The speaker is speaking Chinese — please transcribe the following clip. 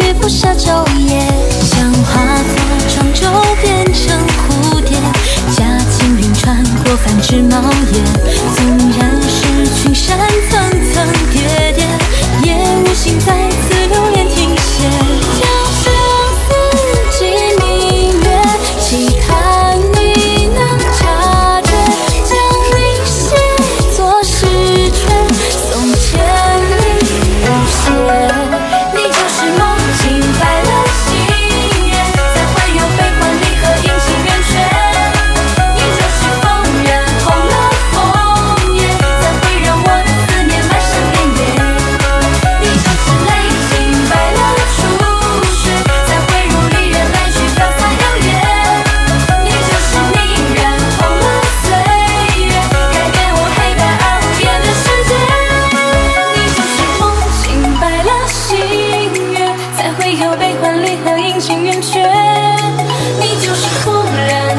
雨不舍昼夜。有悲欢离合阴晴圆缺。你就是风然